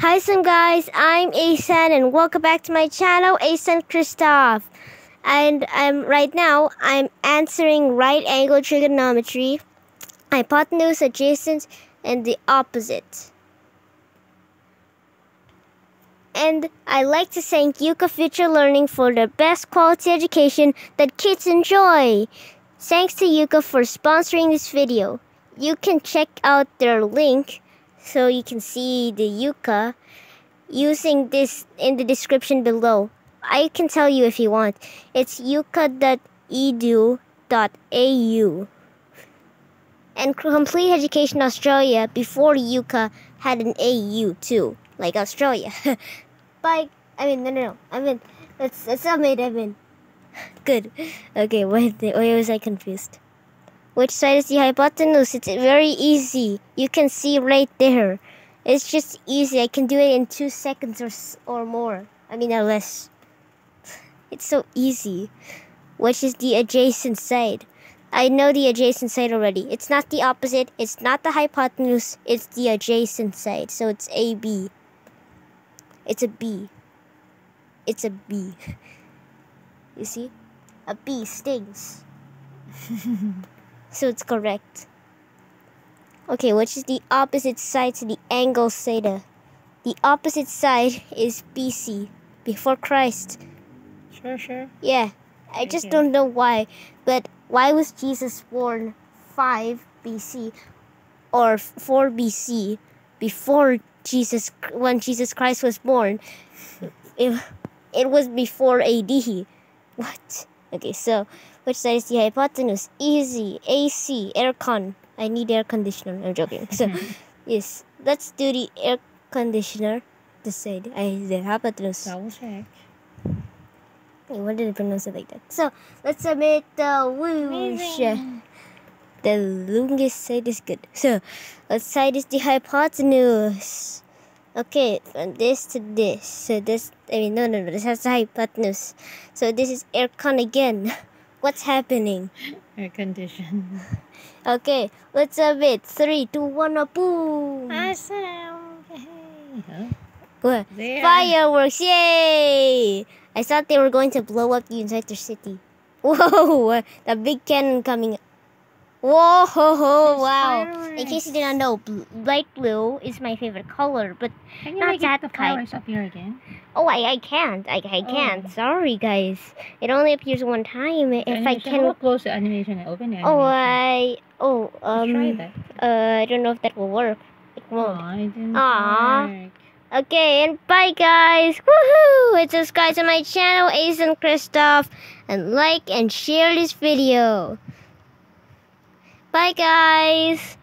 Hi some guys, I'm Asen and welcome back to my channel, 8than Christoffe. And um, right now, I'm answering right angle trigonometry, hypotenuse, adjacent, and the opposite. And I like to thank Euka Future Learning for the best quality education that kids enjoy. Thanks to Euka for sponsoring this video. You can check out their link so you can see the Euka using this in the description below. I can tell you if you want. It's euka.edu.au. And Complete Education Australia before Euka had an AU too, like Australia. Bye. I mean, no, no, no. I mean, let's let's submit. I mean, good. Okay, why, why was I confused? Which side is the hypotenuse? It's very easy. You can see right there. It's just easy. I can do it in two seconds or, or more. I mean, or less. It's so easy. Which is the adjacent side? I know the adjacent side already. It's not the opposite. It's not the hypotenuse. It's the adjacent side. So it's AB. It's a B. It's a B. You see? A bee stings. so it's correct. Okay, which is the opposite side to the angle theta? The opposite side is BC, before Christ. Sure, sure. Yeah, I just don't know why. But why was Jesus born 5 BC or 4 BC before Jesus, when Jesus Christ was born? It, it was before AD. What? Okay, so which side is the hypotenuse? Easy. AC. Aircon. I need air conditioner. I'm joking. So, yes. Let's do the air conditioner. This side. I the hypotenuse. Double check. Wait, why did I pronounce it like that? So, let's submit the whoosh. The longest side is good. So, what side is the hypotenuse? Okay, from this to this. So this, I mean, no, no, no, this has the hypotenuse. So this is aircon again. What's happening? Air condition. Okay, let's have it. Three, two, one, a boom. Awesome. Hey. Huh? Fireworks, yay! I thought they were going to blow up the entire city. Whoa, the big cannon coming. Whoa, ho, ho, wow. In case you did not know, bl- light blue is my favorite color, but Can you Not that the kind. appear again? oh, I, I can't. I, I can't. Oh. Sorry, guys. It only appears one time. The If I can. How close the animation and open the Oh. I. Oh, Let's try um. that. Uh, I don't know if that will work. It won't. Aw, it didn't Aw. work. Okay, and bye guys! Woohoo! And subscribe to my channel, Ace and Christoffe, and like and share this video. Bye guys!